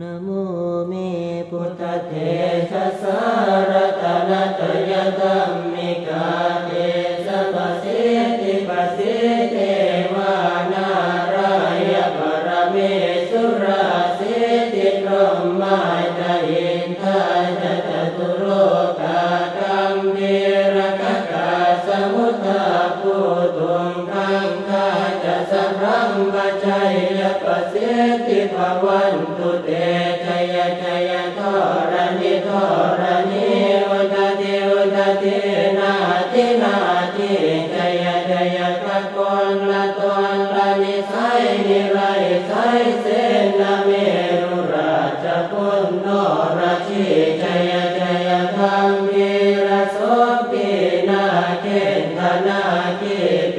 นโมเมพุทธเทสสารตนะตยธรรมิกาเทสปัสสิติปัสสิเทวานารายปรเมสุราสิติพรหมายตยินทายจตตุโรกาตัมเนรกกาสมุทาปุตุงคังคาจะสรังปัจจัยปัสสิติภาวะ นาเกเป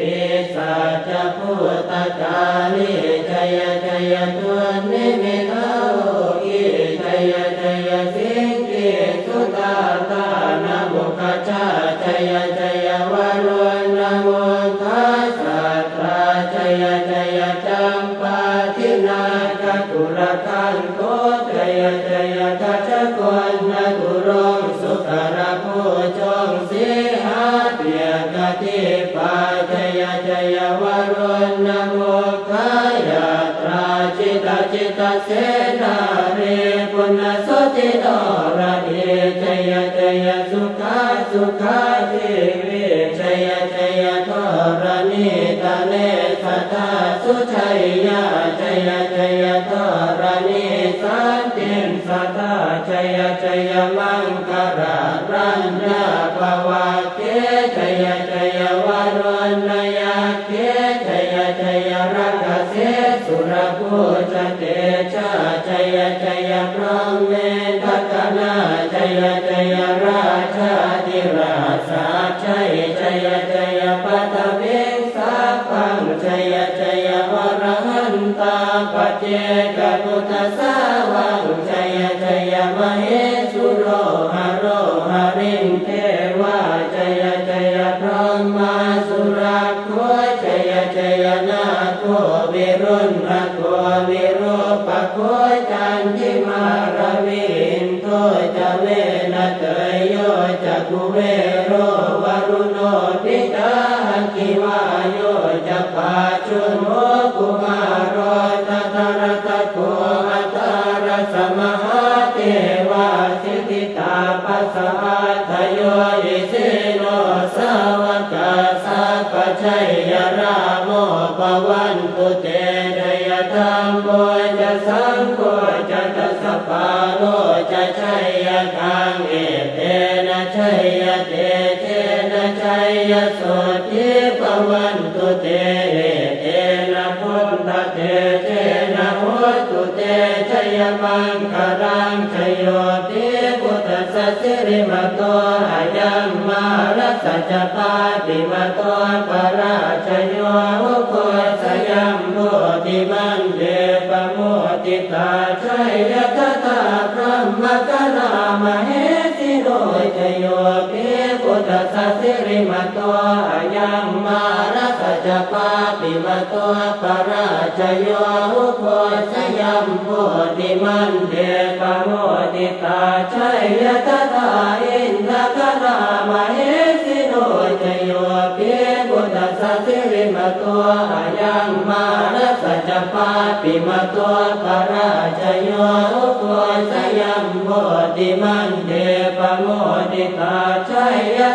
สัจพุทธจาลี สุชัยยาาปิมตัวปราชโยโคสยัมโพติมันเดปโมติตาชัยยตตาอินทกนามเหสิโนจโยเปกุตสัสสิริมตัวอายังมานสัจปาปิมตัวปราชโยโคสยัมโพติมันเดปโมติตาชัยย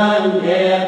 Yeah.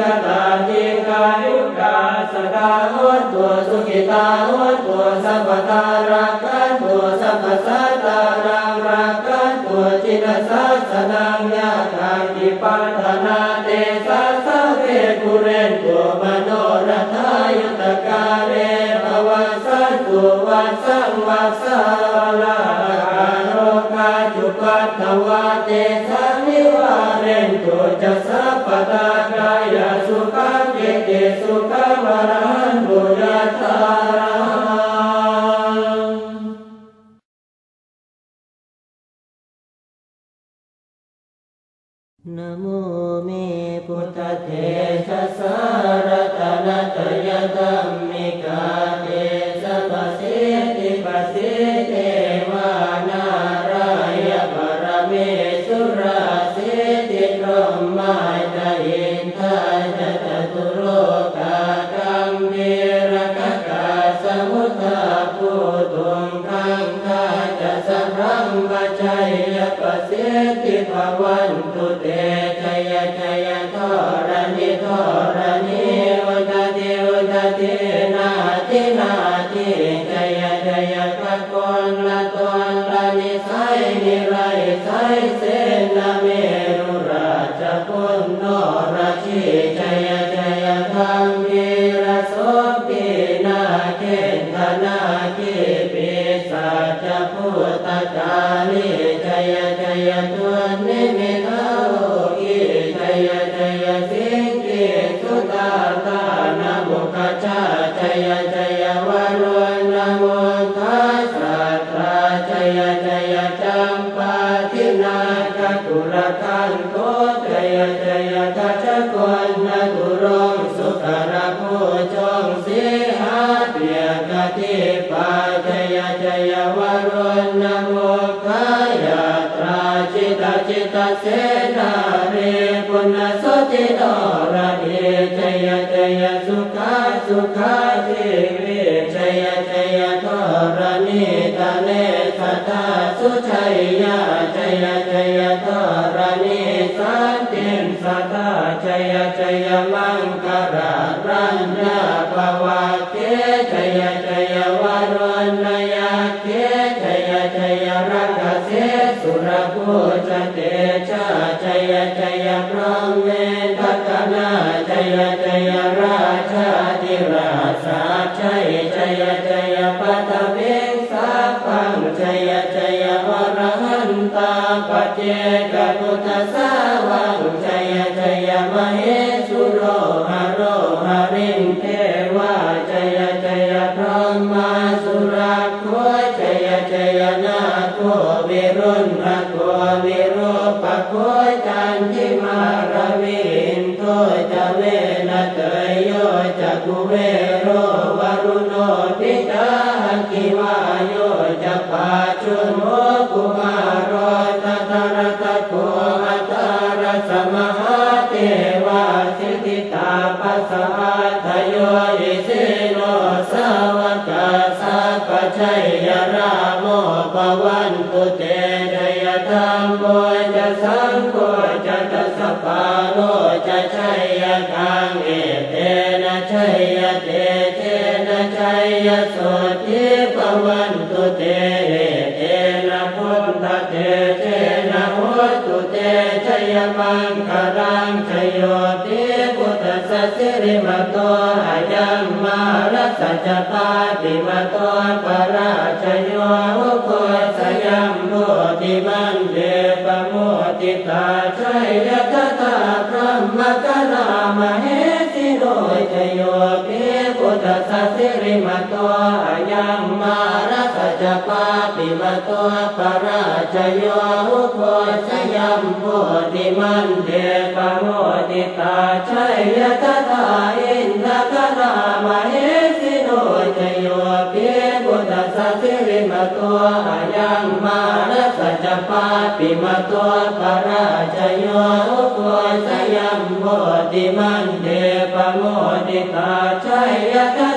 ทตาติกายุกาสกาหุตัวสุขิตาหุตัวสัพตารากันตัวสัพสัตตารารากันตัวจิตสัสนังยาทานิปัตฐนาเตสัสเวกุเรนตัวมโนรัตายตการเรภวัสตัววัสังวัสลาลาโรกาจุปัตถวาเตสันิวาเรนตัวจะส คังคาจะสรังปัจจัยปเสติภาวันตุเตจยจยทอรณีทอรณีวัตเทวัตเทนาทินาทิจยจยพระกนละตนละนิสัยนิไรไสเสนาเมรุราชพุนโนราชีจยจยธรรมีระสพีนาเกณฑนาเก Yeah. พุทธยา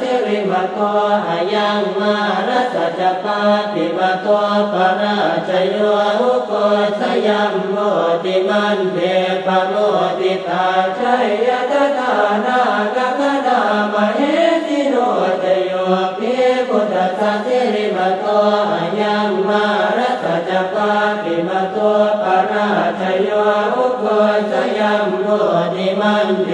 สิริวโตายังมารสจัปาติวโตปราชโยโกสยัมโมติมันเตปโมติตาชัยยะตตานากะกะนามเหติโนตโยภิกุตตสิริวโตายังมารสจัปาติวโตปราชโยอุโกสยัมโมติมันเด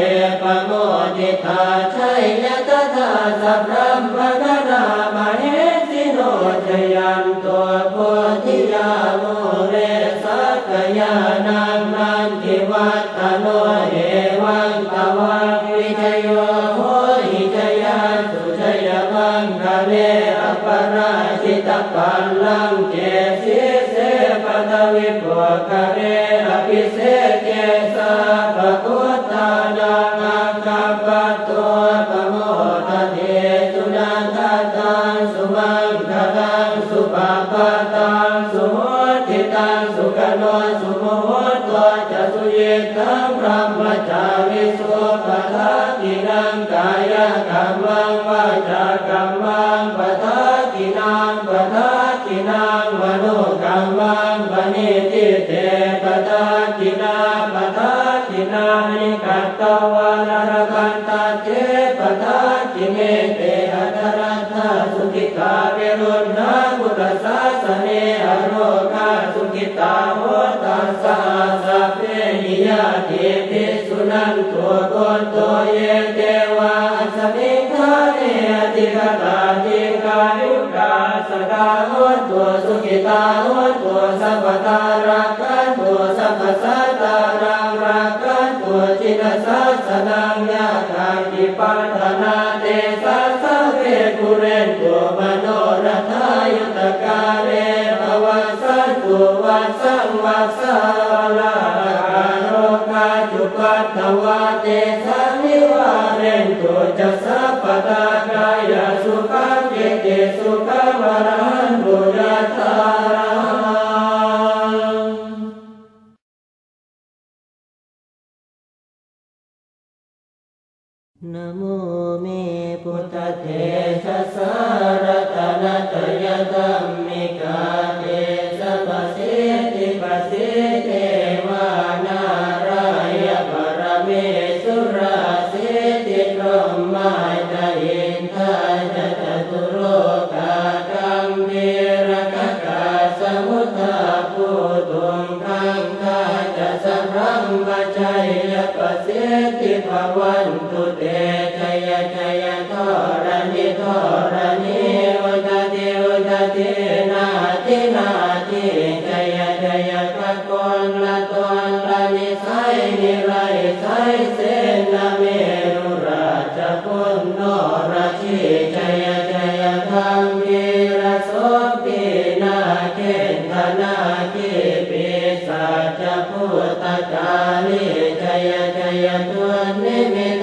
พิสุนันตุโกโตัวเยเทวาสมิทาเนติคตาติกายุกาสกาหุตุสุขิตาหุตุสัพพตารักขันตัวสัพพสา च स पदा ตินาเกธนาเกปิสัจพุทธจาริจยจยตุนิมิ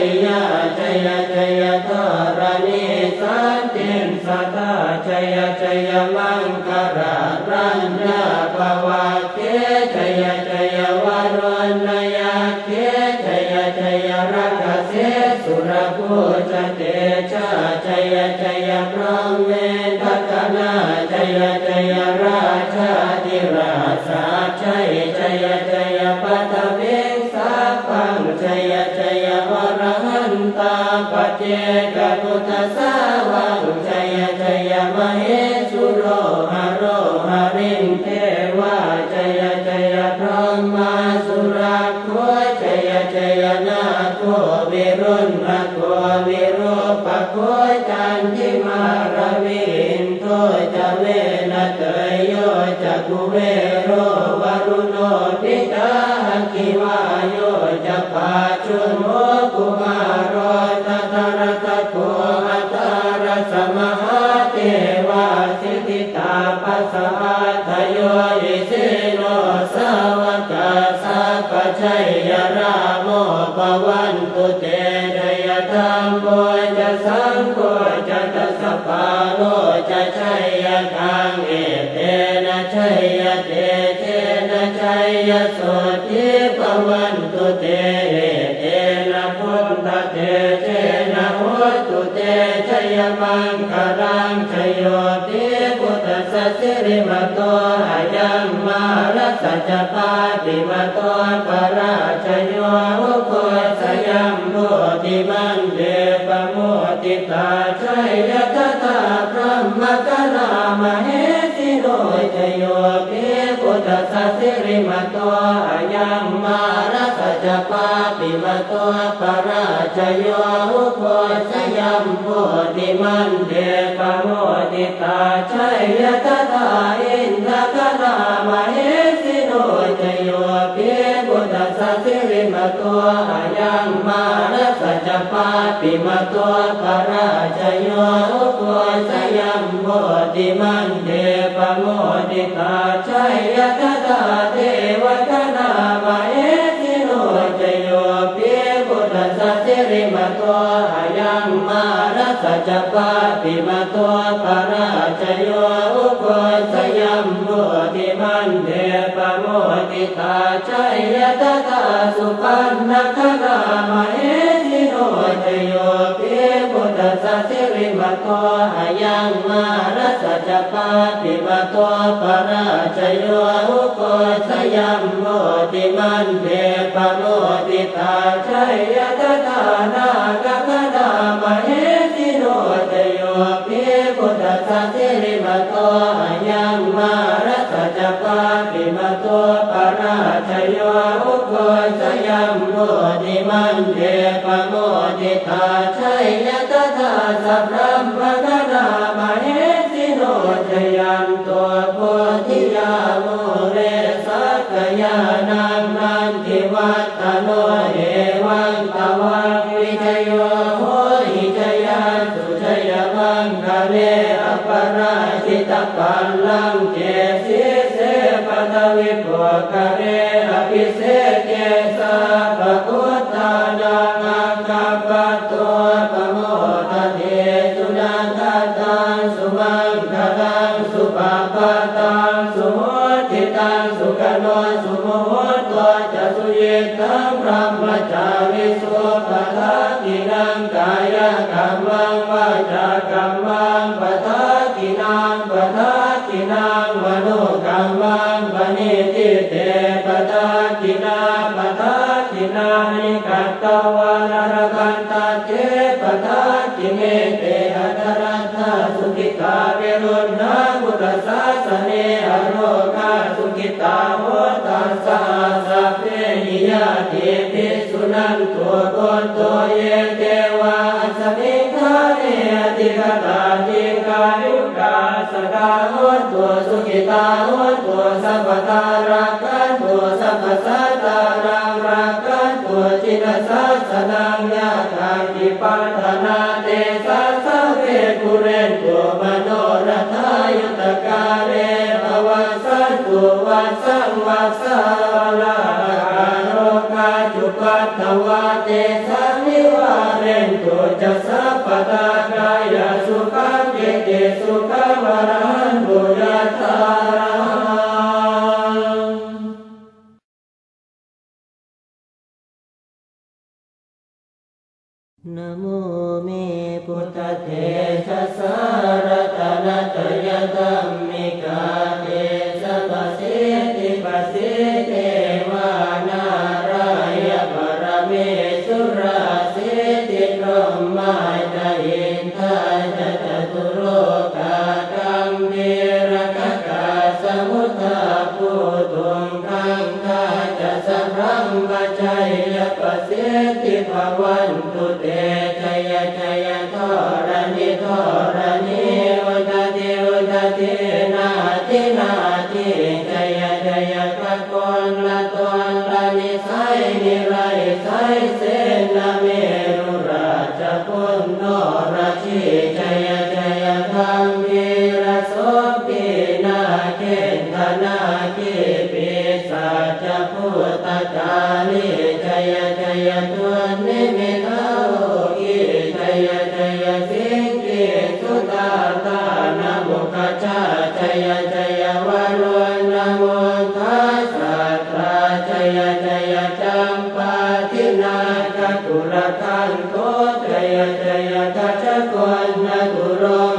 Yeah. जामो ना जयो गो जया गो देमन्योमो जपातो पनायो गो जयामो देम นัตตวานรกันตาเจปทาจิเมเตอัตรัตนาสุขิตาเวรุณนาคุตสาสเนอโรคาสุขิตาโหตัสสาสัเปนิยาเทปิสุนันตัวตนตัวเยเทวาสมิงาเนติกตาติกายุกาสกาโหตัวสุขิตาโหตัวสัพพตารักันตัวสัพพสา يسار न गुरो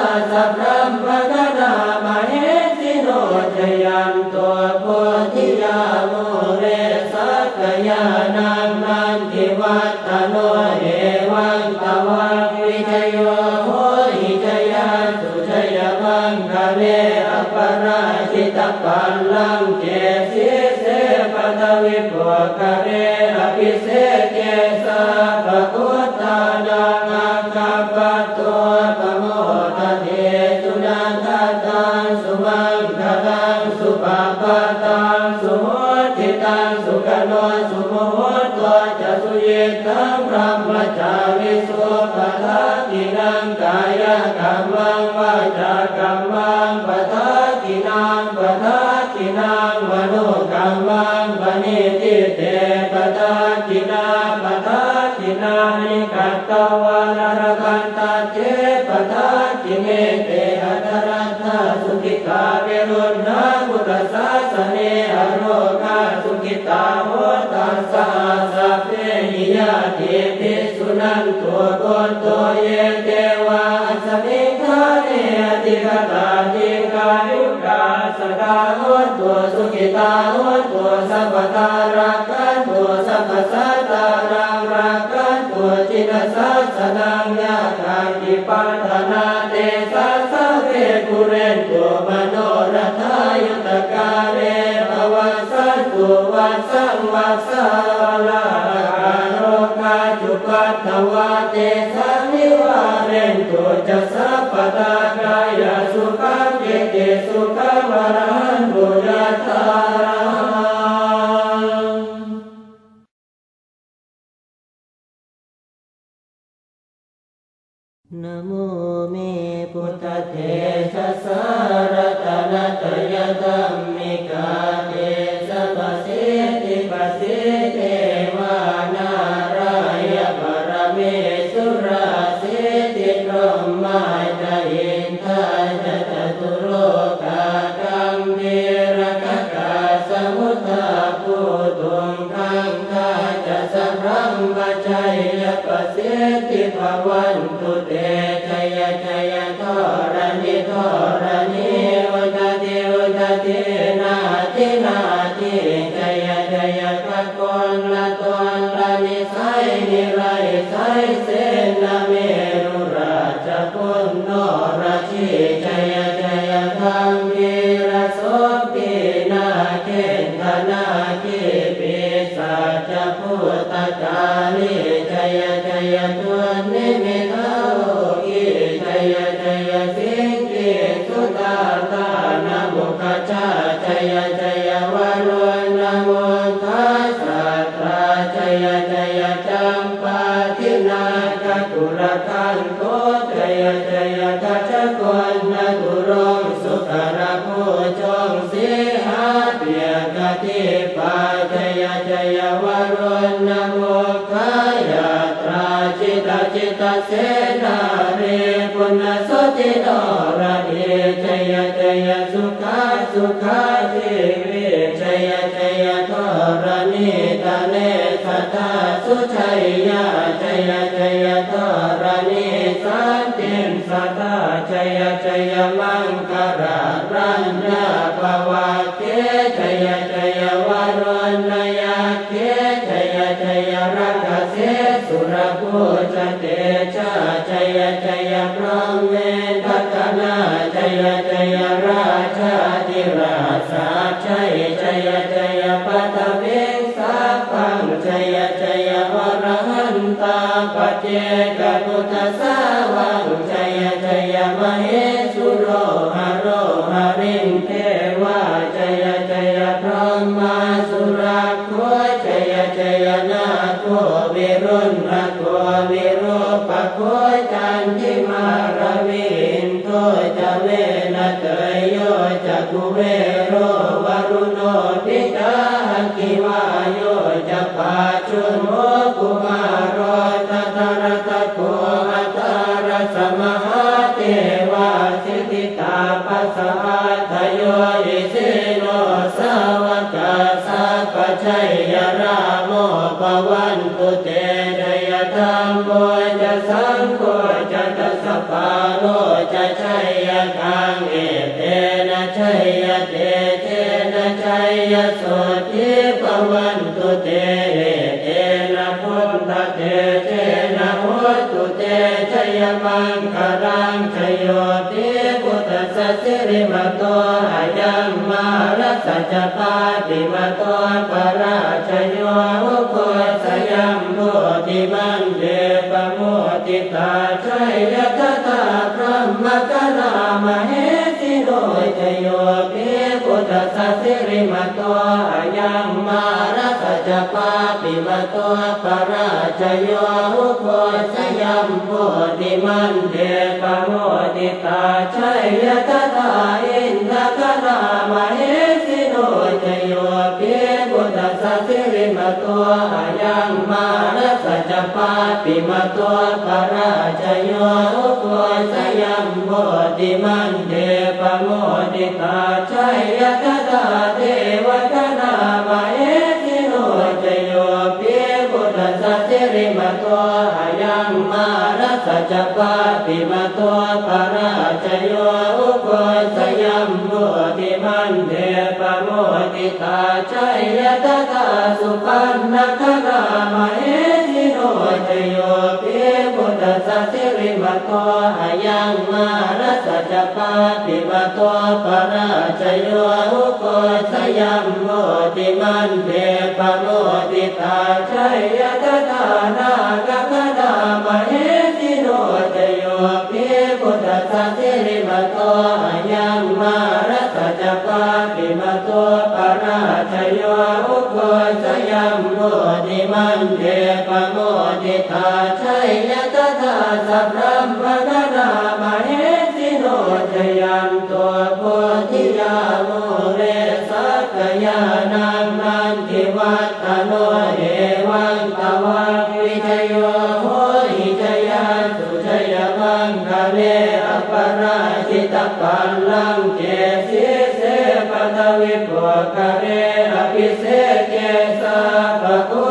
Sabra أولئك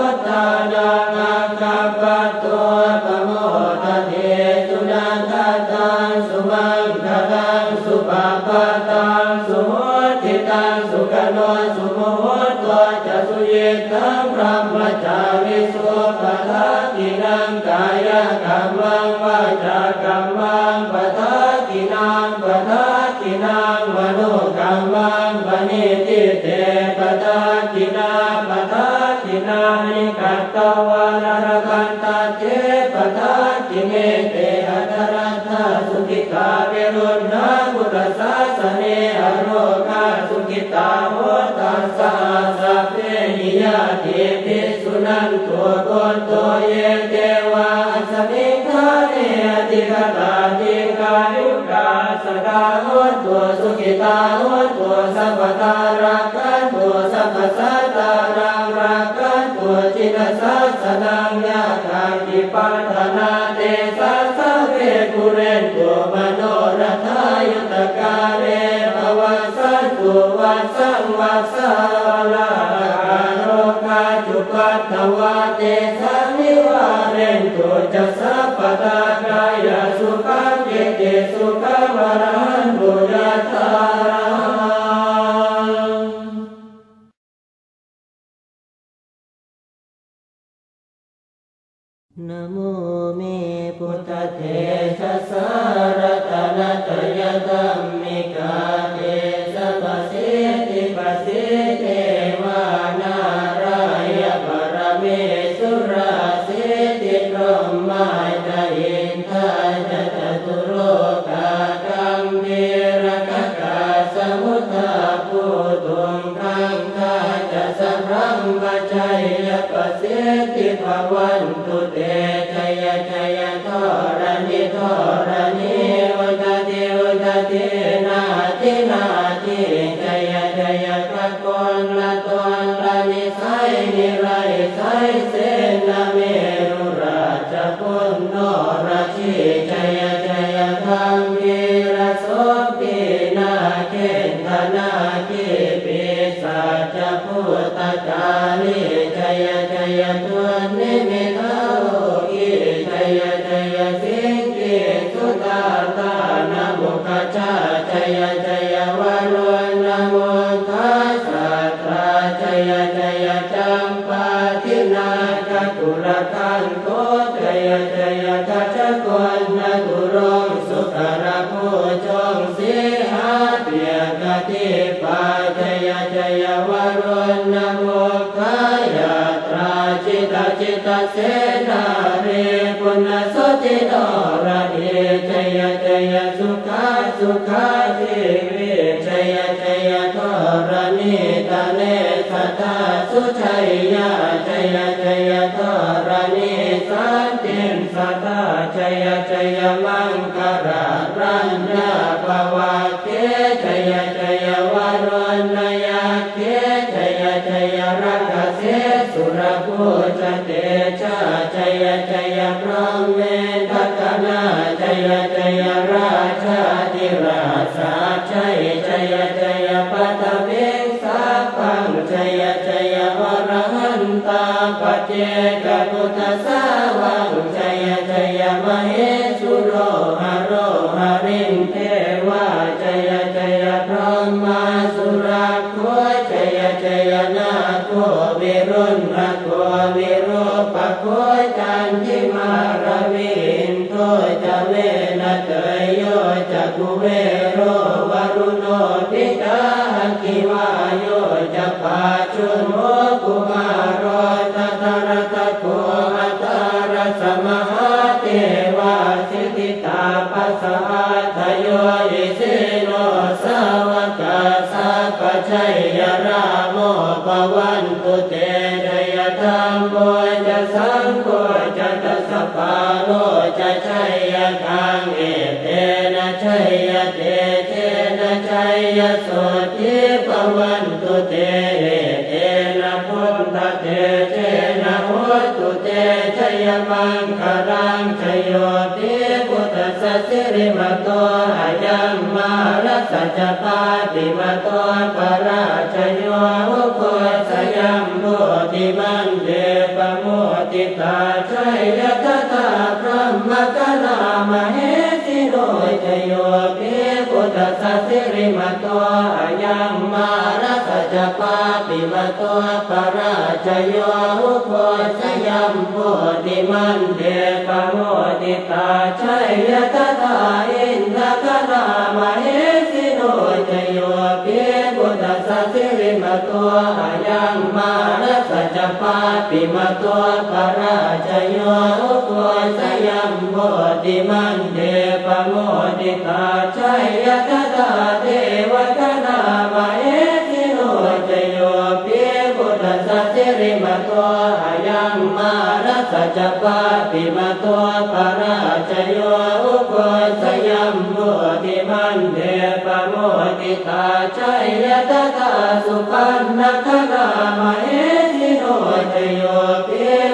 जय जय वरहन्ता भजे गरुदसवा ปัจจุโมกุมารตัตรตะโกอัตรสมหเทวาสิติตาปัสสะทโยอิสิโนสาวกาสัพชัยยราโมปวันตุเตจยธรรมโมจะสังโฆจะตัสปาโลจะชัยกังเอเตนะชัยเตเตนะชัย यमङ्करां क्षयोति कुतसशिरिमतो अयं मारसजपादिमतो पराचयो कोशयं मोदिमं देवमोदिता कदायो ब्रह्मकरामहे सजपामो कला महेरोयो अयं मारसजपा ปิมตัวปราชโยโคสยามโพติมันเดปโมติตาชัยยตตาอินทกนามเหสิโนจโยเปบุตสัสิริมตัวยังมานสัจปาปิมตัวปราชโยโคสยามโพติมันเดปโมติตาชัย จปาติมาตัวปราชโยอุปสยัมโมติมันเดปโมติตาชัยยะตาตาสุปันนัตนามเอติโนจโยเก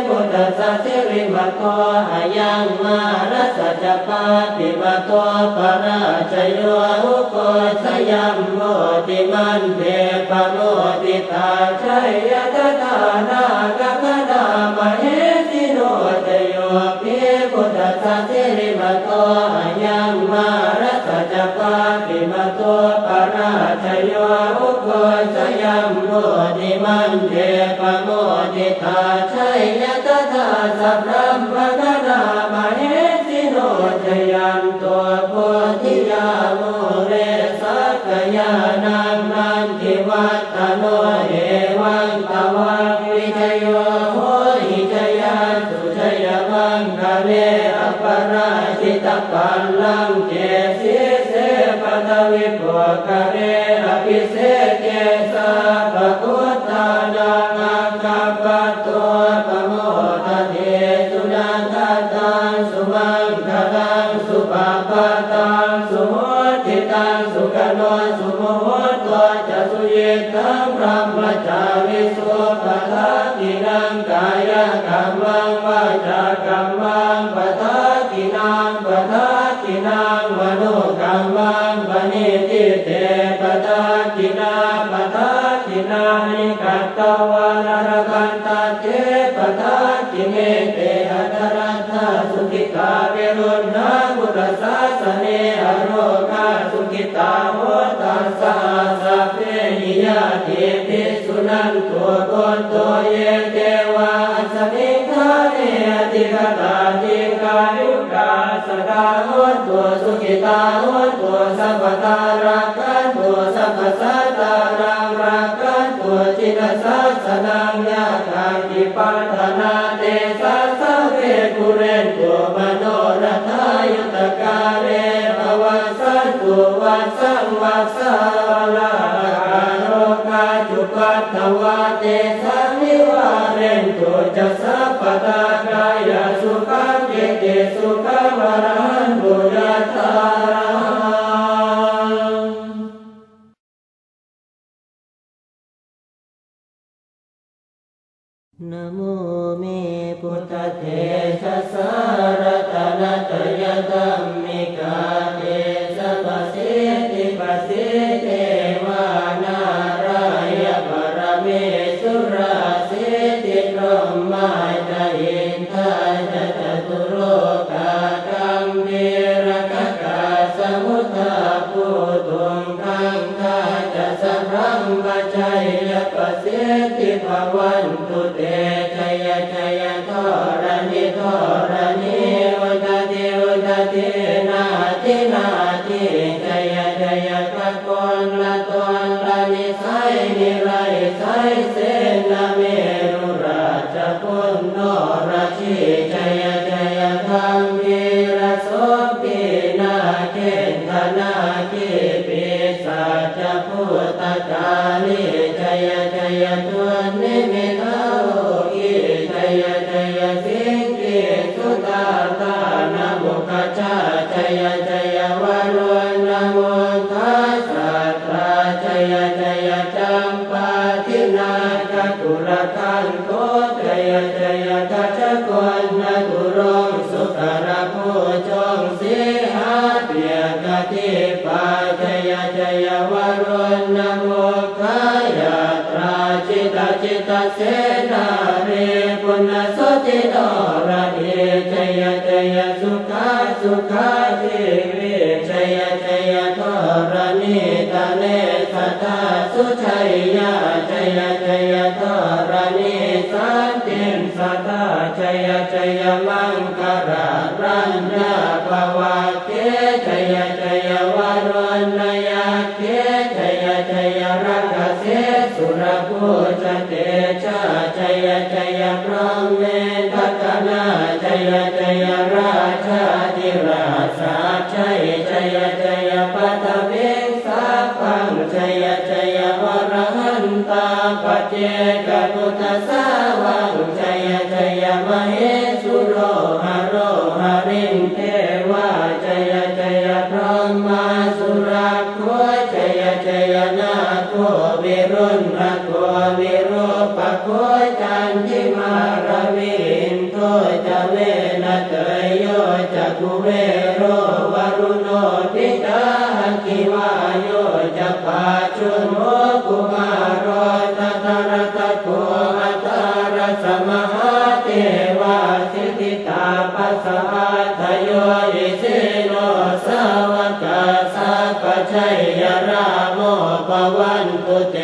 พุทธสัจริมาตัวหยังมารสจปาติมาตัวปราชโยอุปสยัมโมติมันเดปโมติตา ปะทะตินังกายกรรมังวาจากรรมังปะทะตินังปะทะตินังมโนกรรมังปณิติเตปะทะตินาปะทะตินานิกัตวานรคันตาเจปะทะติน पता गुखा मर โรวรุโนติตาคิวายโยจะปาชุโมกุมารตัตรตะตัตรสมหเทวาสิติตาสสะทโยอิสิโนสาวกสัพชัยยราโมปวันตุเต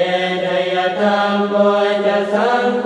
ดยธรรมโมจะสังโฆ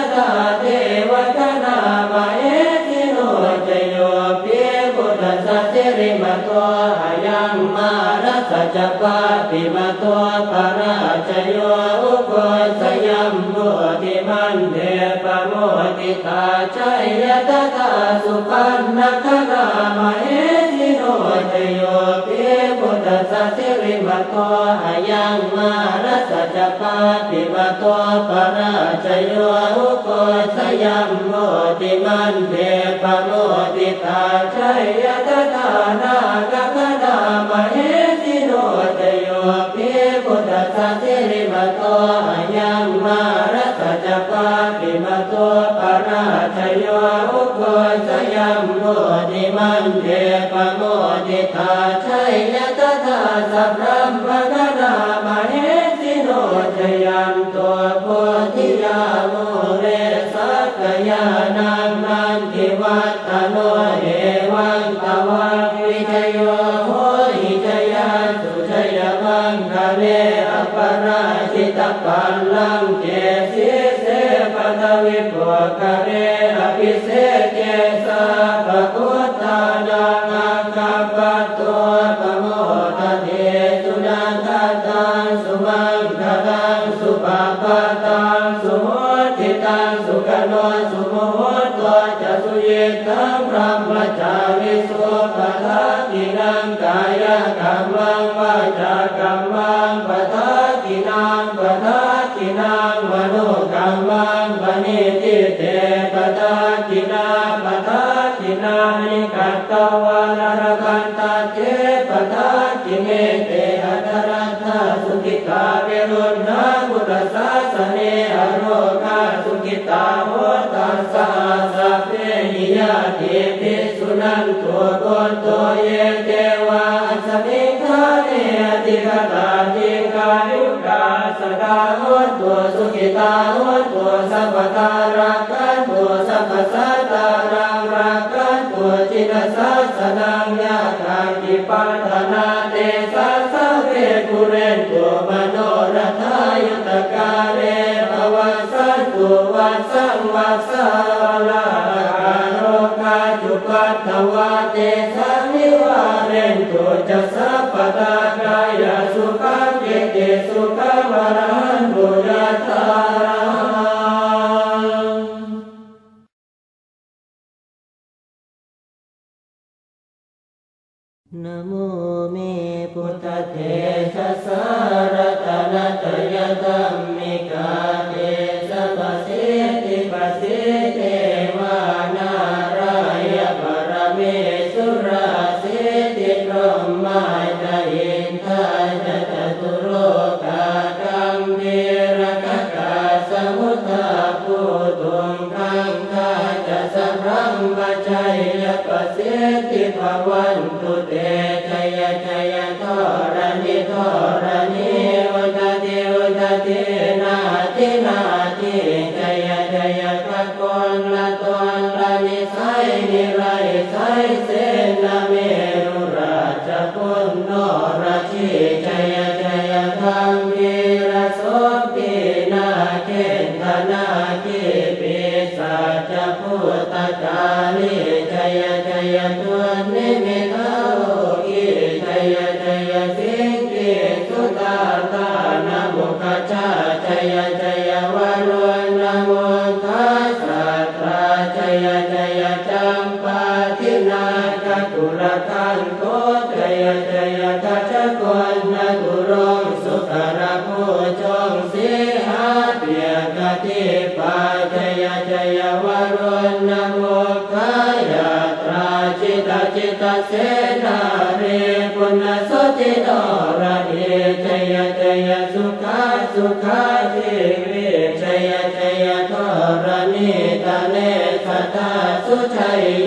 จปาปิมาตัวปราชโยอุโพสยัมโพธิมันเดปโมติตาชัยยตถาสุปันนัครามเหสิโนจโยเพีบุตสสิริมาตัวหยังมารัสจปาปิมาตัวปราชโยอุโพสยัมโพธิมันเดปโมติตา นิกัตตวานรกันตาเจปะทากิเมเตอัตรัตาสุขิตาเวรุณาบุตรสาสเนอโรคาสุขิตาโหตัสสะสัพเพหิยาติภิสุนันตัวโกนตัวเยเทวาสมิงคาเนอติกตาติกายุกาสดาโหตัวสุขิตาโหตัวสัพพตารักกันตัวสัพพสัตตารังรักกัน ตัวจิตสัสนังยาทากิปัฏนาเตสัสะเวกุเรนตัวมโนรัฐายตกาเรภวัสสันตุวัสสังวัสาลาโรคาจุปัตถวาเตสังนิวาเรนตุจัสสะปตากายสุขังเกเตสุขังวรันตุยะตา Yeah. जया जया सुखा सुखा सदा जया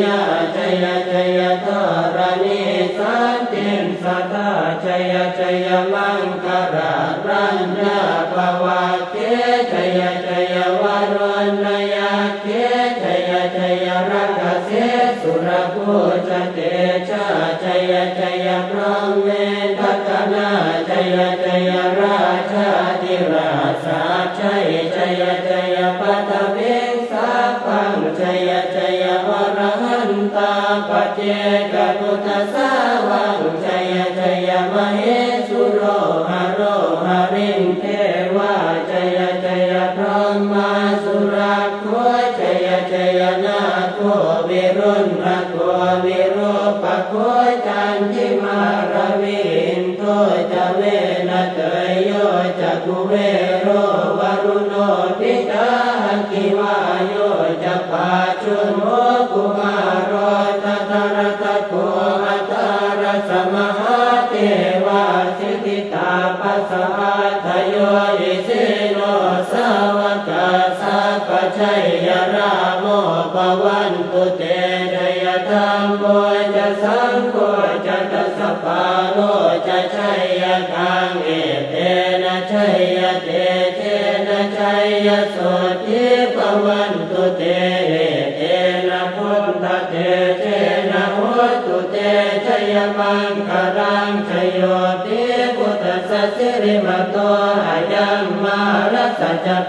श्रीमतो अयं मारसजपादिमतो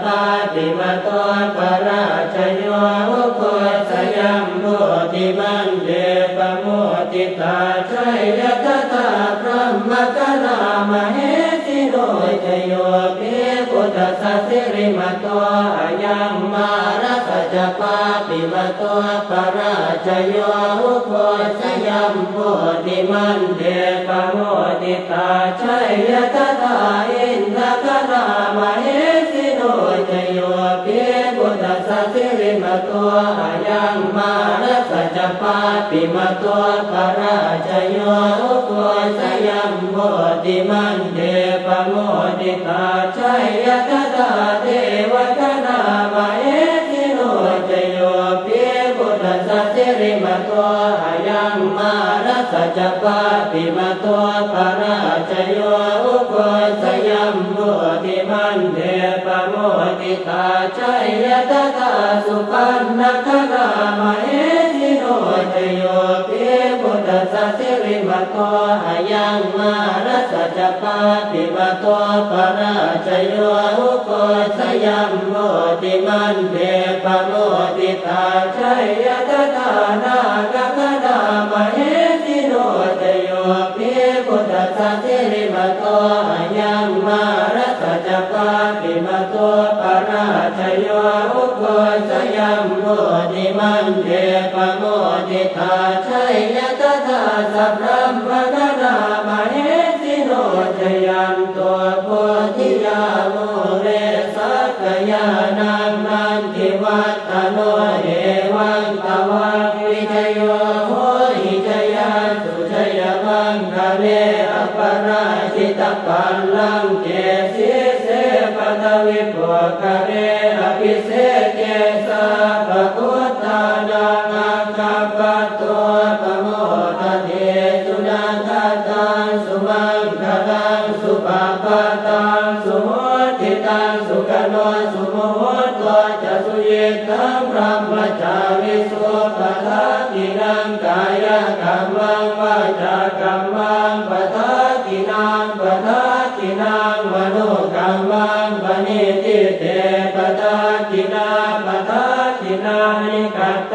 पराचयो कोसयं मोदिमन्दे प्रमोदिता चयतता ब्रह्मकरा महेशिरो जयोऽपि कुतस श्रीमतो अयं मा จปาปิมตัวปราชโยโคสยามโพติมันเดปโมติตาชัยยตตาอินทกนามเหสิโนจโยเปกุตสัสิริมตัวยังมาลสัจปาปิมตัวปราชโยโคสยามโพติมันเดปโมติตาชัยยต จะปาติมาตัวปราชโยอุปสยมโมติมันเทปโมติตาใจยตตาสุปันนักนามเอติโนเโยเปบุตสสิริมาตัวหยังมารสจปาติมาตัวปราชโยอุปสยมโมติมันเทปโมติตาานิกัตโต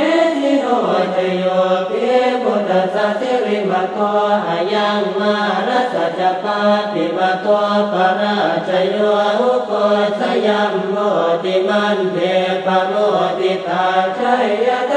สิริมโตอายังมารสัจปาติมโตปราชโยอุปสยามโมติมันเทปโมติตาชัยะ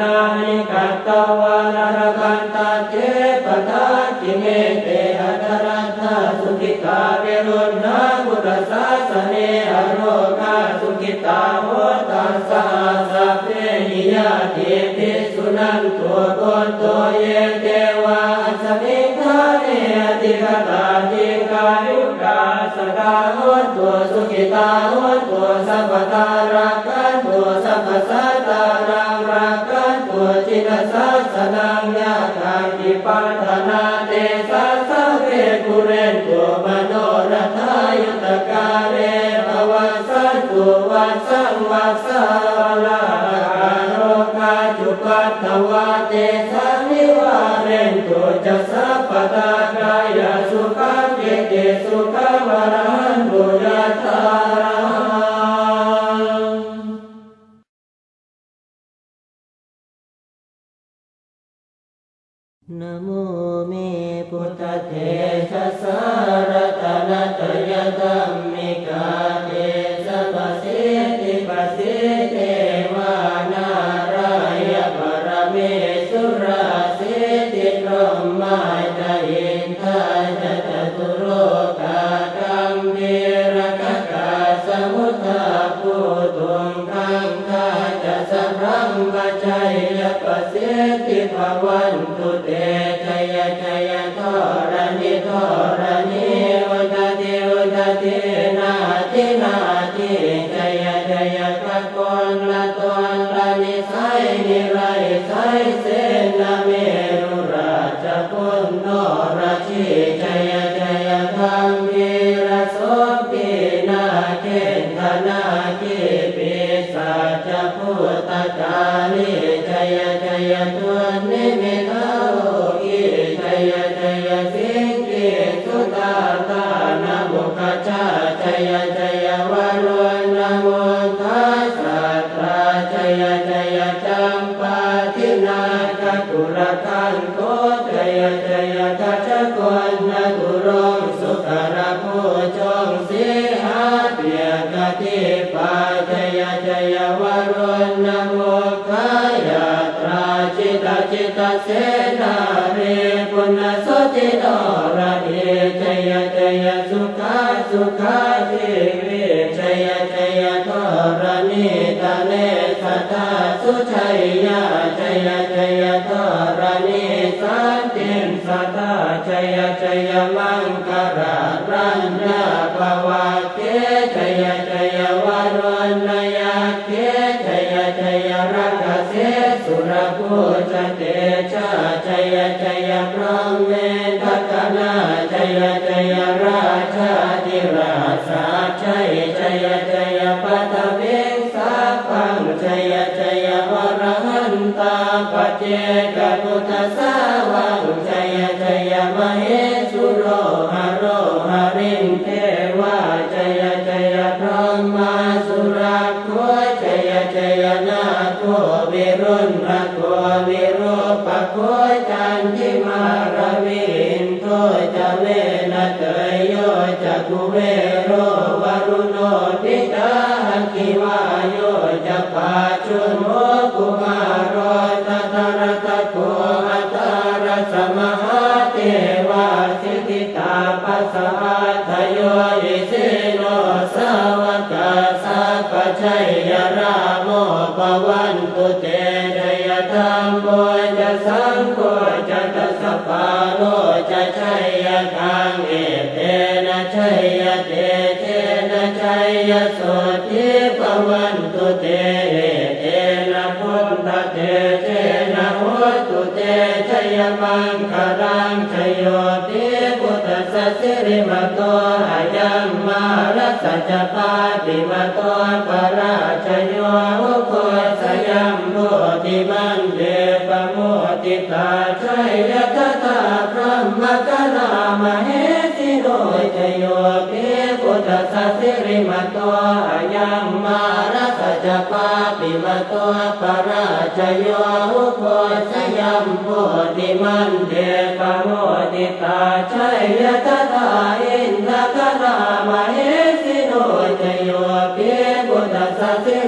นานิกัตตว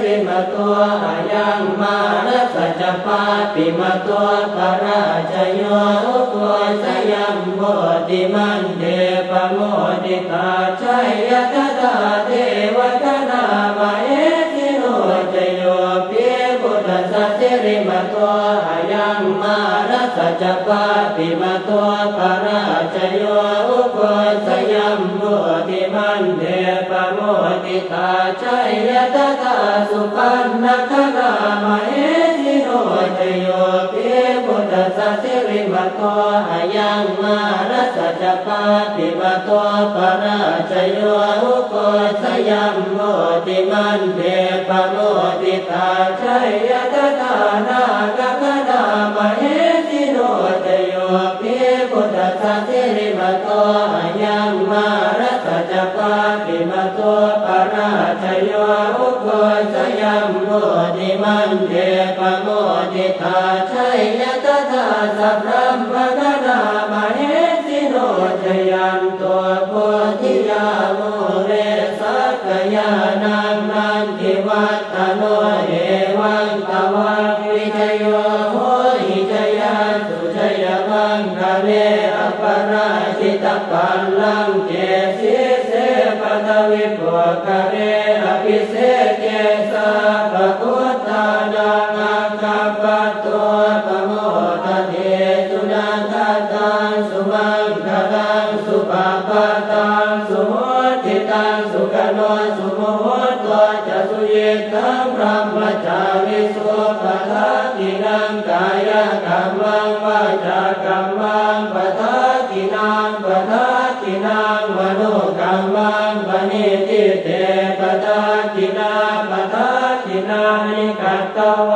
ी मतो हया मा सजपातो भरा जयोजया मो दिम देव मो दे कदाव ददाय देवो जयोजने मतो हयामान सजपा ตาใจยะตตาสุปันนัครามเหติโนจโยเกบุตสัสิริมโตหยังมารสจัปาติมโตปราชโยอุโกสยัมโมติมันเบปโมติตาใจยะตตานา นานิกัตตว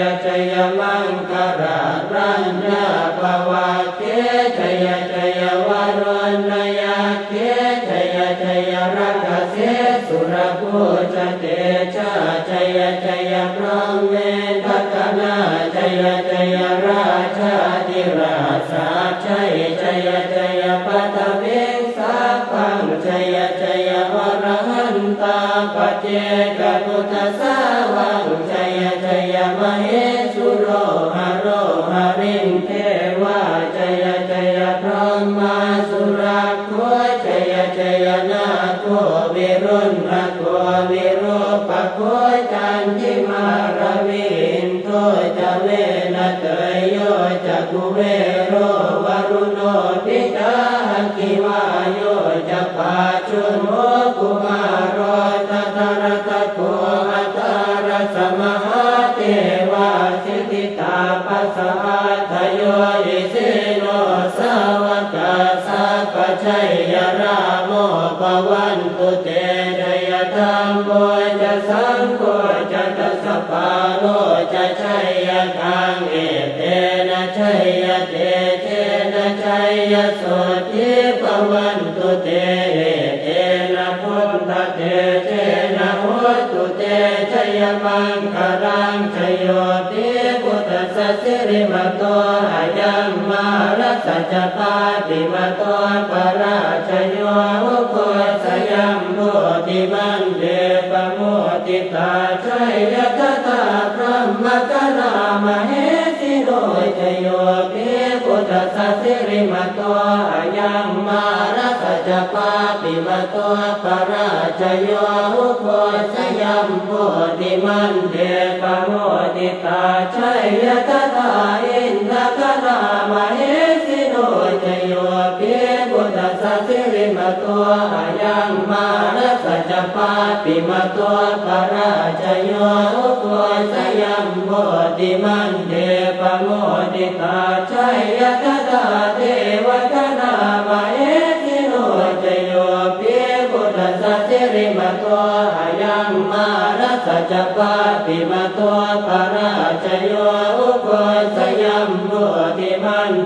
يتيمم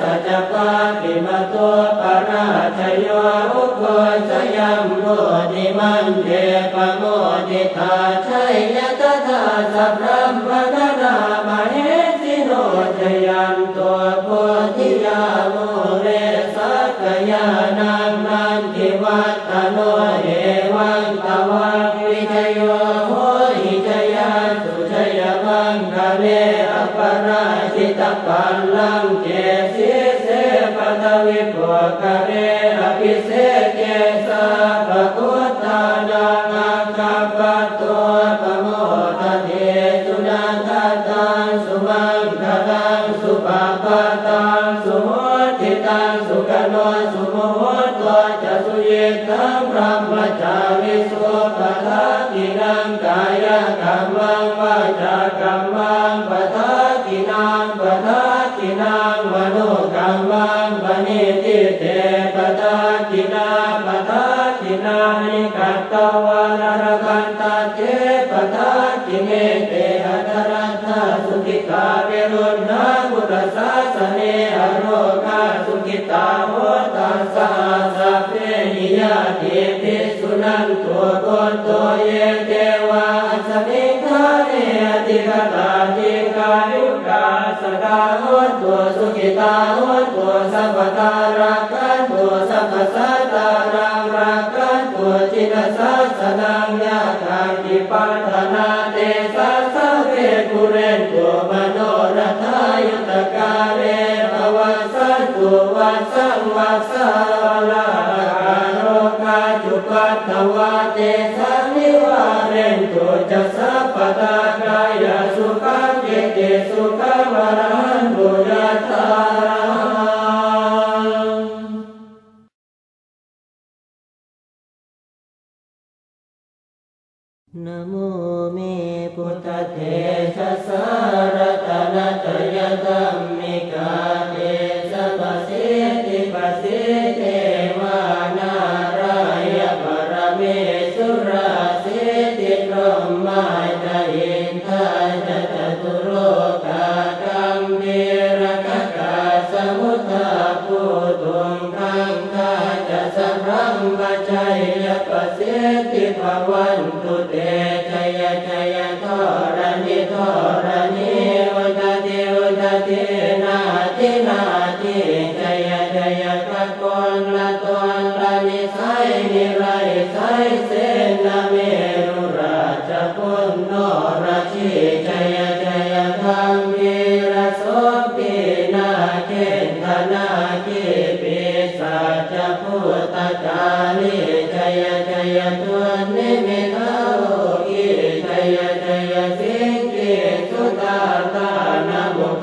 สัจปาปิมตัวปราชโยอุโกสยัมโมติมันเดปโมติธาชัยยะตถาสัพพ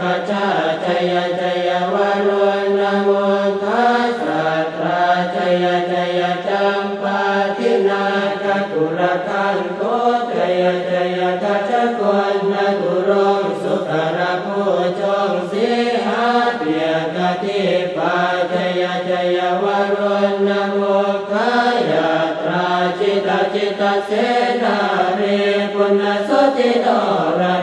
ขจาจยจยวารนโมทัสสะตราจยจยจัมปาทินาคตุระคันโตจยจยกัจกวนนกุรงสุขระภูจงสิหาเปียกติปาจยจยวารนโมทายาตราจิตาจิตาเสนาเรปุณสติโตระ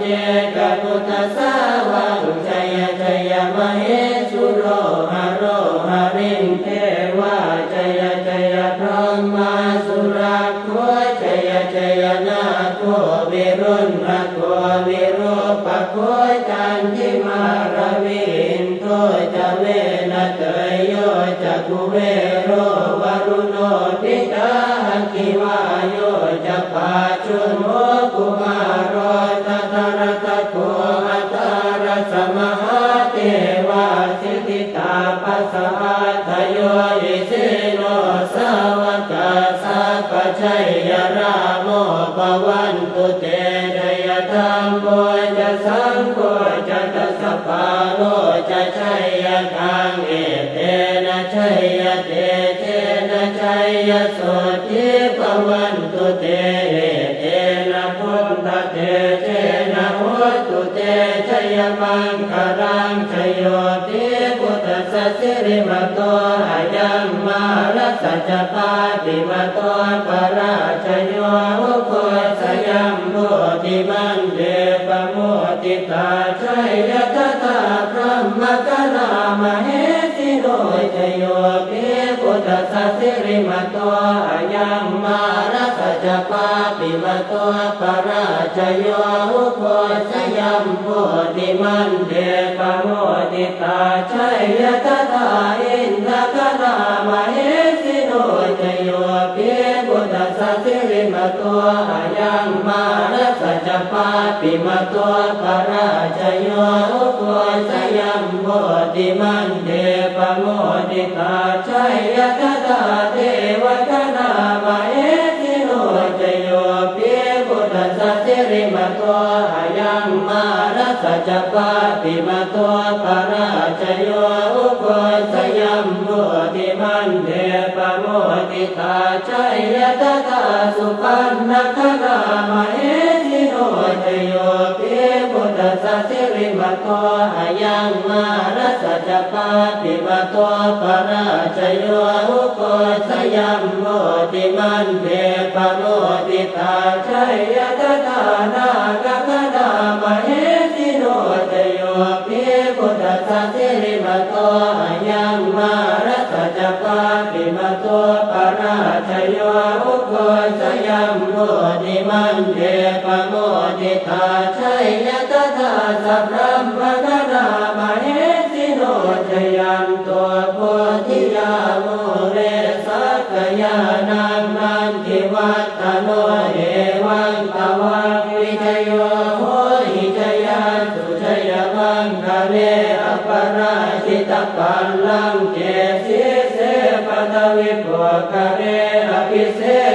เจกพุทธสาวาอุจยชัยมเหสุโรหโรหริงเทวาจยชัยพรหมาสุรักโคจยชัยนาโควิรุณรโควิโรปโคจันทิมารวินโทจเวนเตยโยจักุเว तो cabeça é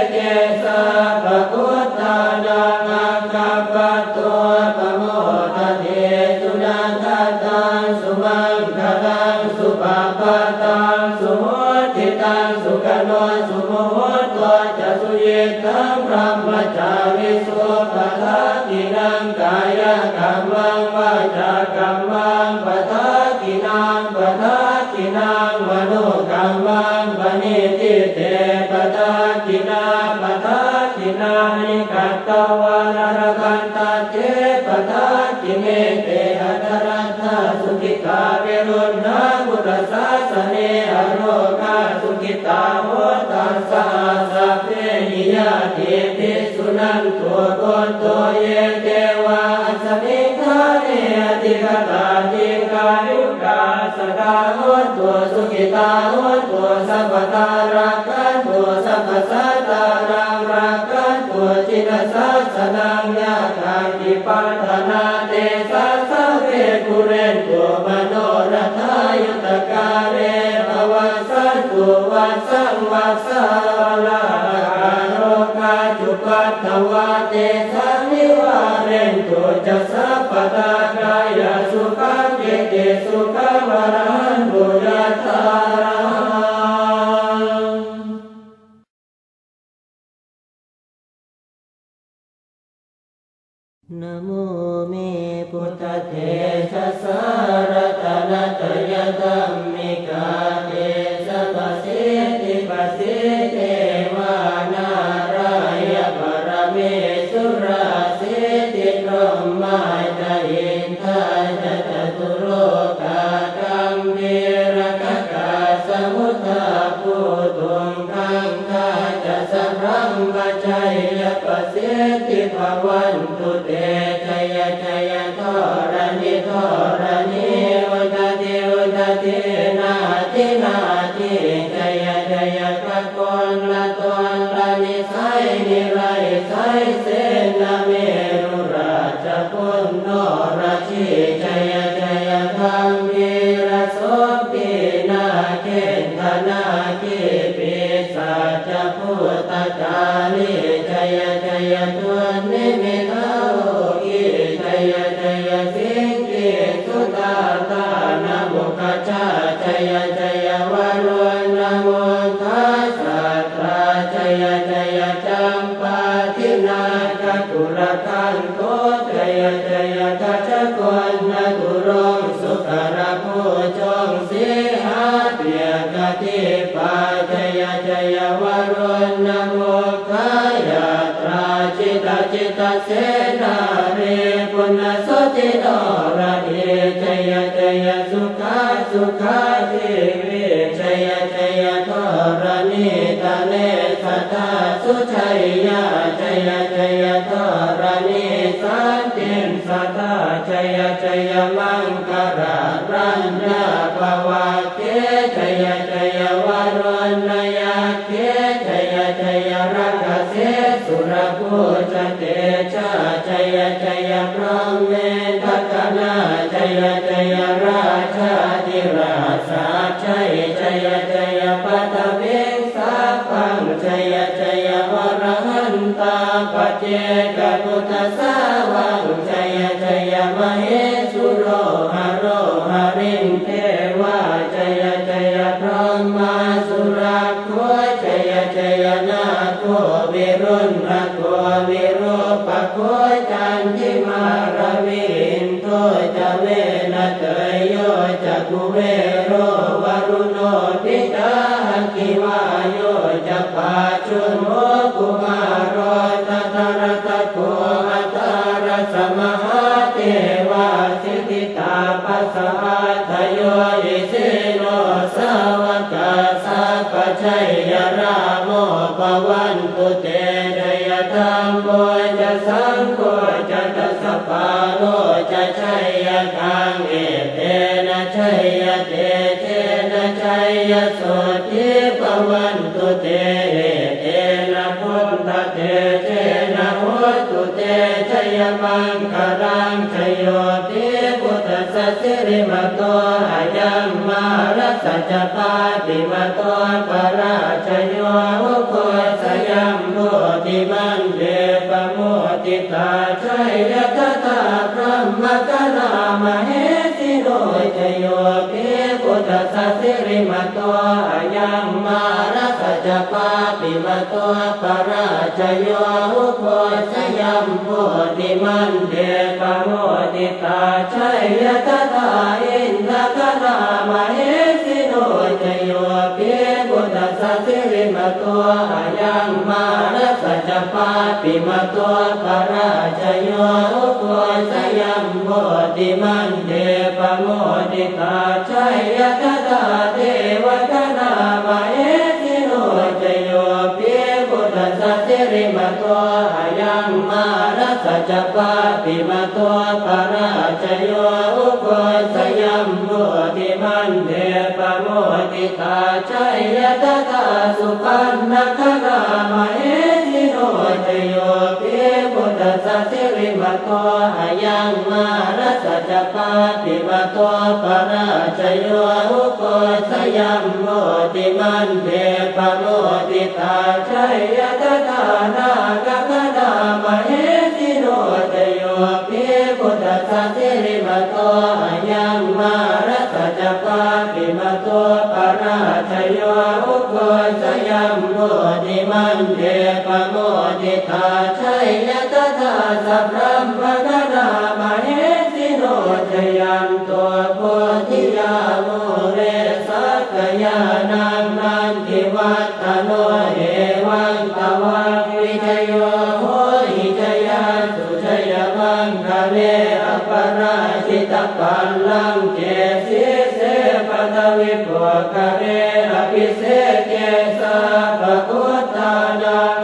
जया रा जया जया जया जया ताने छा सो जयाया जयाया जया मा ปัลลังเกสิเสปตะวิปวกเรอภิเสเกสาภกุตานา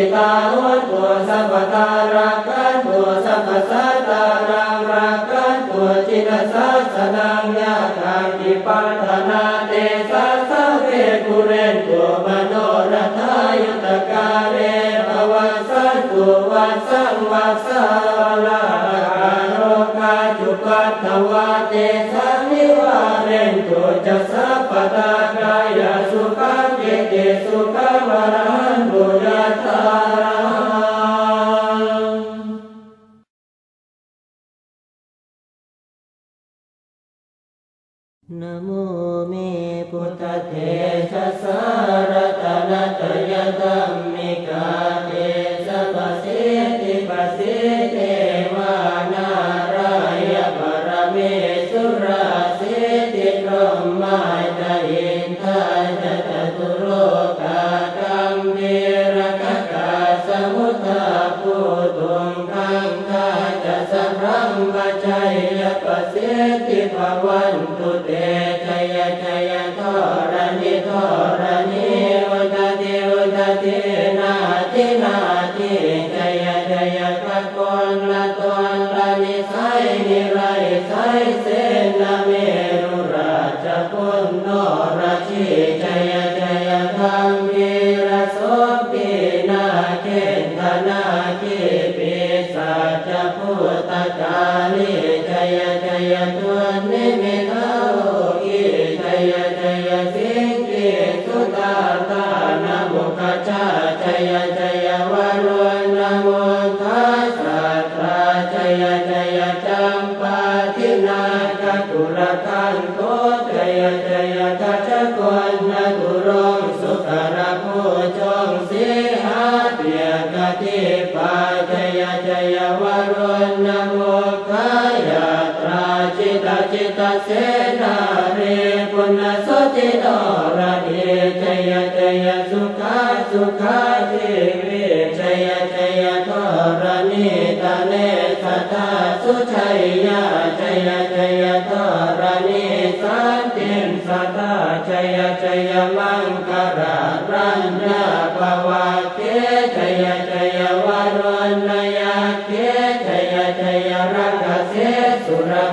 ติตาวัตตัวสัมปตารากันตัวสัมปสัตตารังรักันตัวจินสัสนังญาทางทิปัฏฐานาเตสัสเวกุเรนตัวมโนรัตายตกาเรภวสัตตัววัสังวัสาลาโรกาจุปัตตวาเตสันิวาเรนตัวจัสสะปตากายสุขังเกเตสุ परन्तो यथा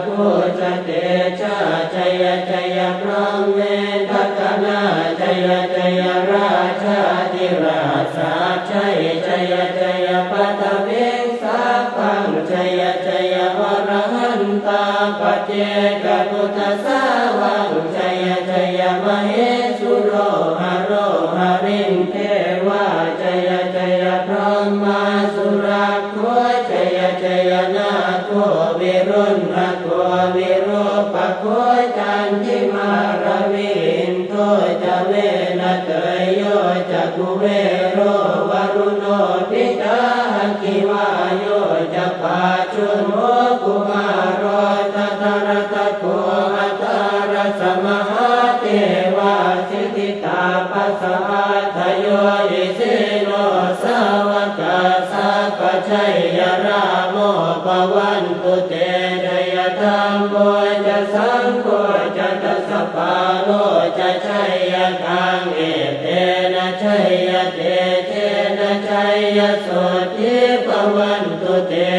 พุทธเตชะจยจยพระเมตกนาจยจยราชาธิราชา भवन्तु ते जयताम्बो च सङ्को च तसपालो च क्षयताङ्गेतेन क्षयते तेन क्षयसो ते भवन्तु ते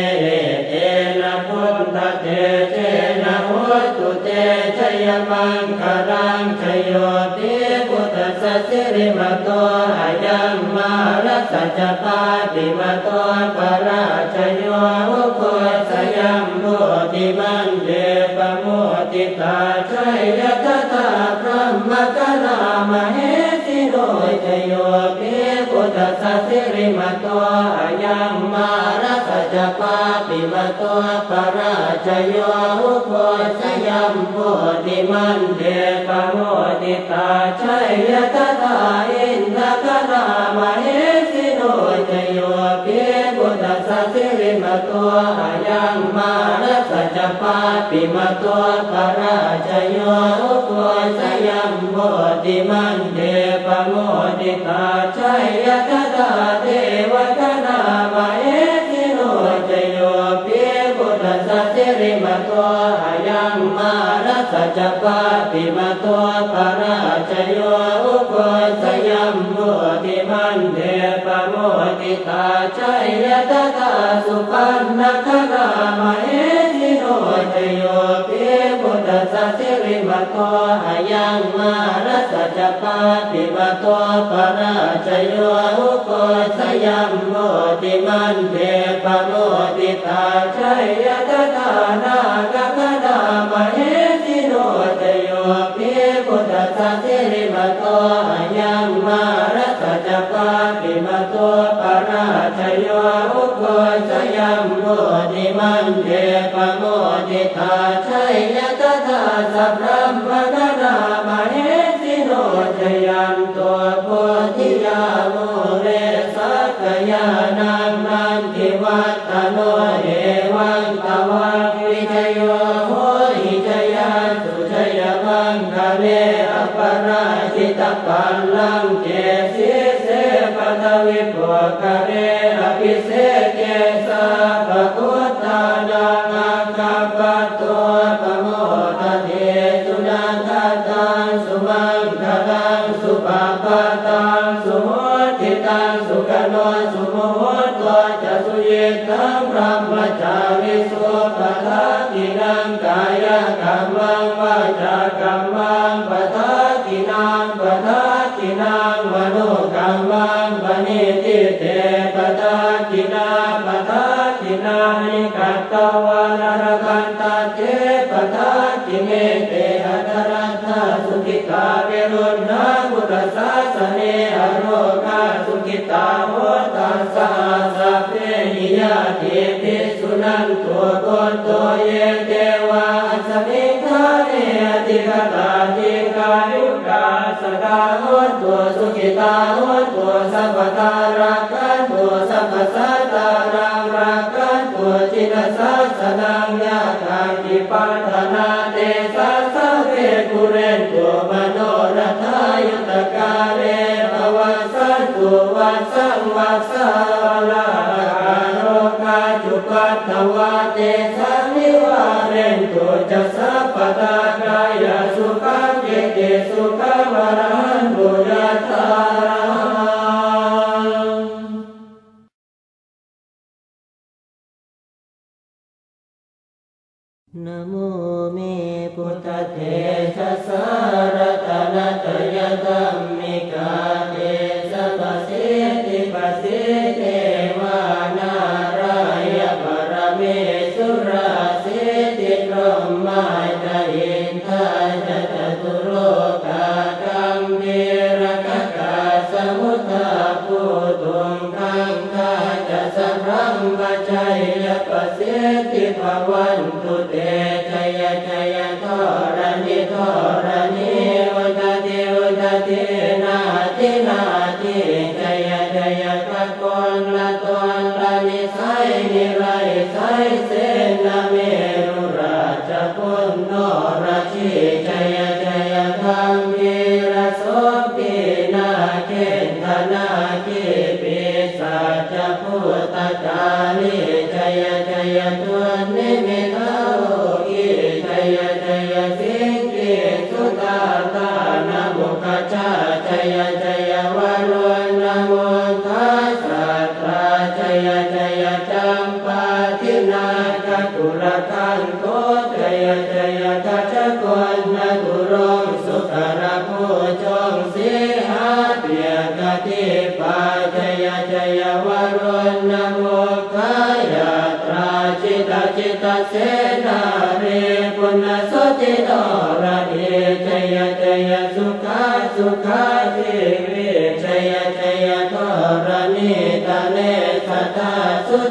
तेन पुन्दते तेन होतु ते क्षयमङ्करां क्षयोति कुतसशिरिमतो अयं मारस च पातिमतो ติมันเดปโมติตาชัยยะตตาพรหมกนามเหติโรจโยเปกุตสัสิริมโตอายังมารัสจปาปิมโตปราชโยอุปสยัมโพติมันเดปโมติตาชัยยะตตาเอ ตัวยังมาลัสจปาปิมาตัวปราชโยตัวสยามโมติมันเดปโมติตาชัยยะตาเทวตนาบมเอติโนจโยเปียบุตรสัจริมาตัวยังมาลัสจปาปิมาตัวปราชโย ตาใจยะตาตาสุปันนครามเหติโนจโยเปบุตสัสิริมโตหยังมารัสัจปาติมาตัวปราชโยอุโกสยามโมติมันเทปโนติตาใจยะตาตานากคณามาเหติโนจโยเปบุตสัสิริมโตหยังมารัสัจปาติมาตัว พระมจาริสุปทัตินา पता गा युका वर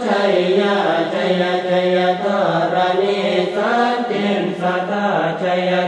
या जया सत्यं सदा जया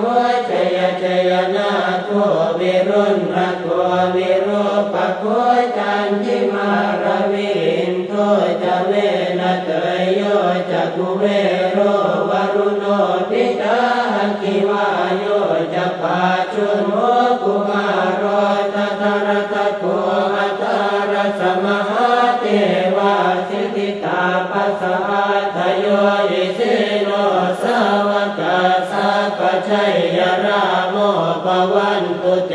โคเยเจยนาโควิรุนระโควิโรปะโคจันทิมารวินโทจะเวนะเตยโยจะกุเวโรวรุโนติตาหกิวาโยจะปาชุโม ภวันตุเต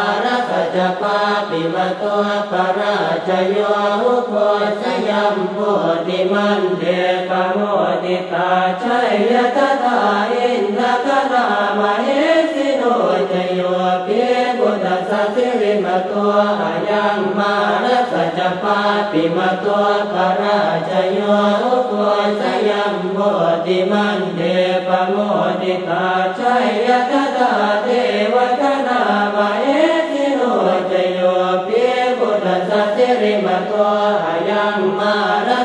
จปาปิมตัวปราชโยอุปสยัมโพธิมันเดปโมติตาชัยยตถาอินทกนามเหสิโนจโยเพีบุตสัสิริมตัวอายังมารัสจปาปิมตัวปราชโยอุปสยัมโพธิมันเดปโมติตาชัย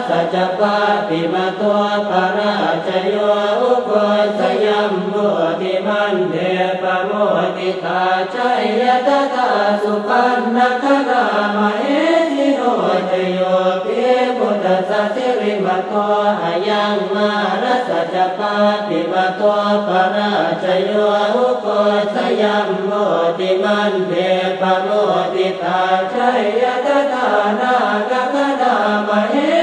สัจปาปิมาตัวปราชโยอุปสยัมโพธิมันเดปโมติตาชัยยตาสุปันนครามเหสิโนจโยเพีบุตสัสิริมตัวอายังมารัสจปาปิมาตัวปราชโยอุปสยัมโพธิมันเดปโมติตาชัยยตานาคคณามเห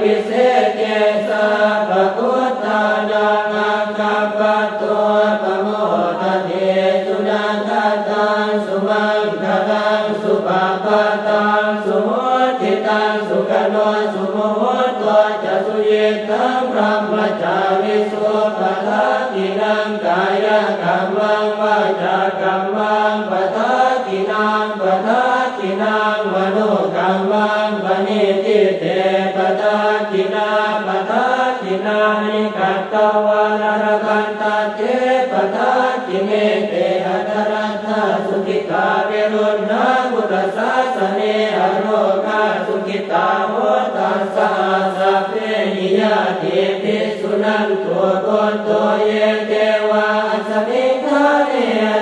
aparecer กิตาโหตัสสะสัพเพนิยาติภิสุนันตัวโกนตัวเยเทวาสมิงคาเน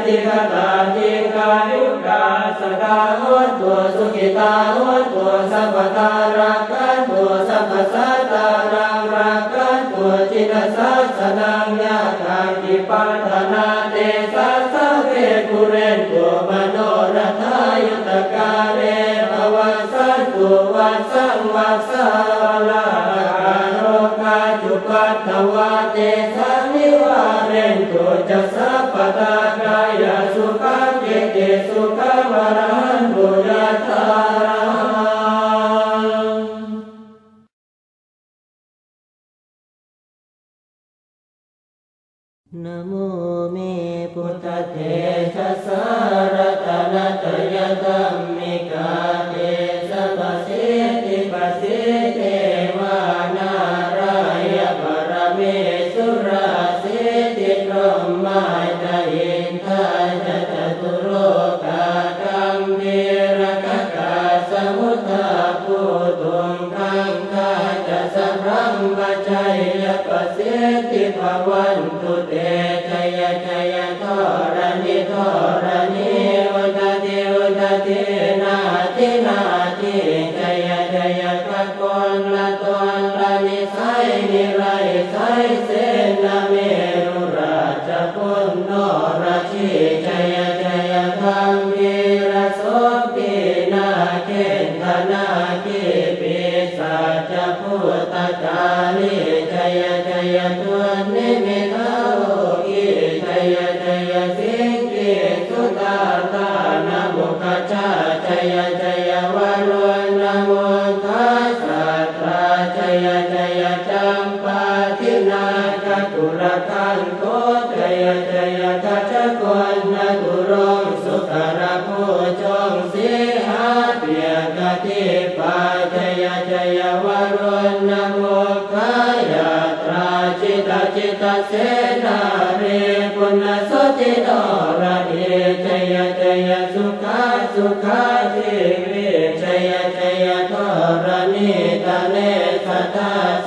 ติกตาติกายุกาสกาโหตัวสุขิตา วัสสังวัสสาลาคาโรคาจุปัตถวาเตสันนิวาเรนตุจะสัพพตากายสุขังเจเตสุขังวรันบุญาตารัง นะโมเม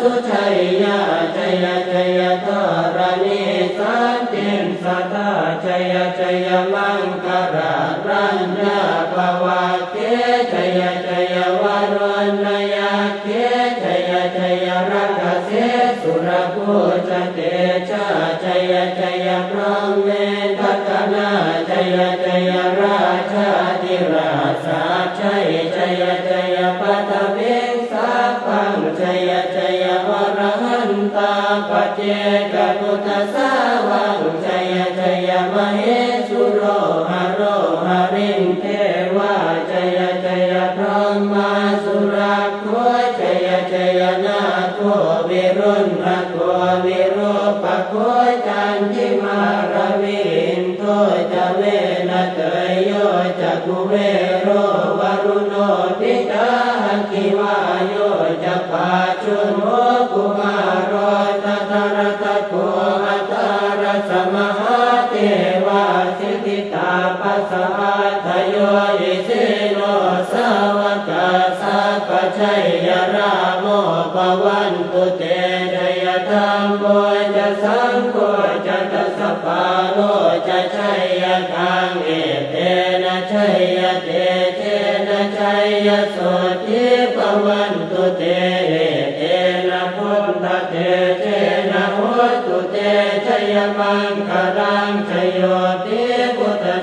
सुचया जय जय धरणे सत्यं सदा जय जय मा อิสิโนสาวกาสัพชัยยราโมปวันตุเต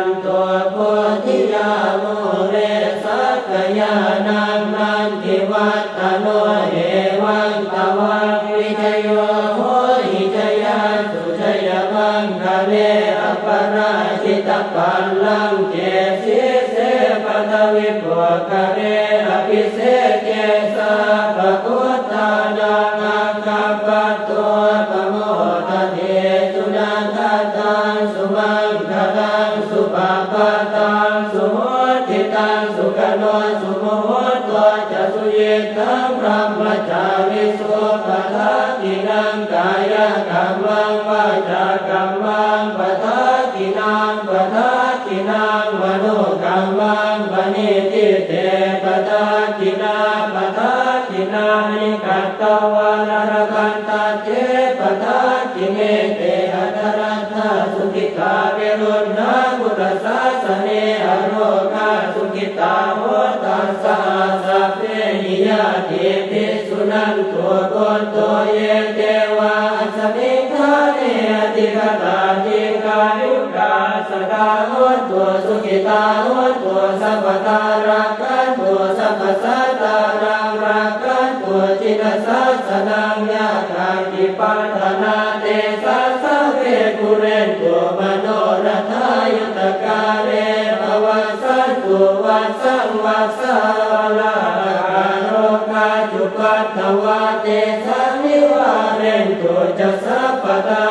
Sakare Akise ติตาวัตตัวสัมปตารากันตัวสัมปสัตตารังรักันตัวจินสัสนังญาตาติปัตฐนาเตสัสเวกุเรนตัวมโนรัทายตกาเรภวสันตัววัสังวัสลาอะโรกาจุปัตถวาเตสังนิวาเรนตัวจัสสะปตา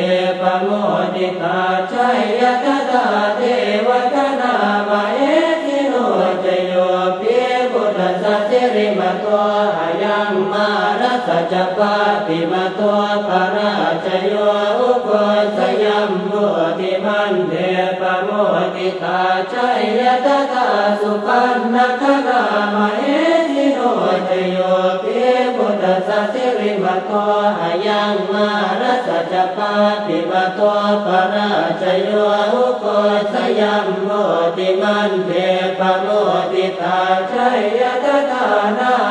ติมตัวประาชโยอุปสยามโมติมันเดปโมติตาใจยะตตาสุปันนัครามะเอติโนจโยเปบุตสสิริมตัวหยังมารสจปาติมตัวประาชโยอุปสยามโมติมันเดปโมติตาใจยะตตานา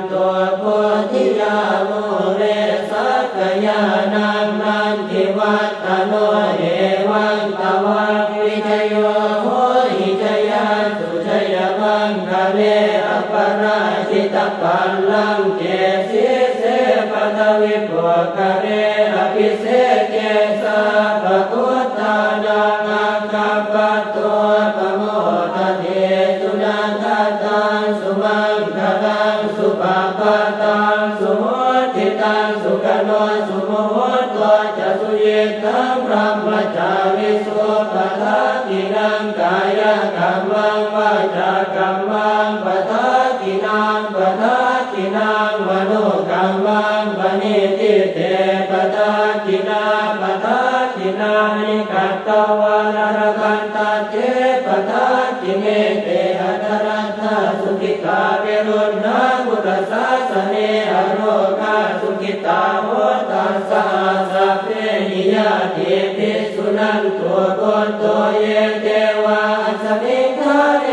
ตุตุตุเยเทวาสมิงคเน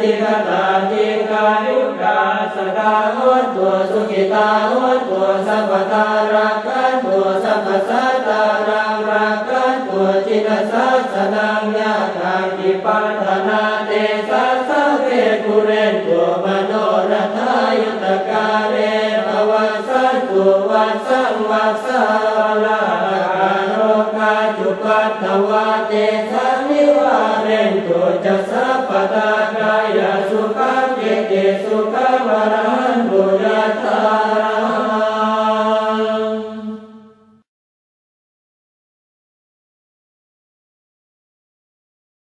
ติคตาติกายุกาสกาหุตุสุขิตาหุตุสัพพตารักขันตัวสัพพสา पता का ये सुर बोला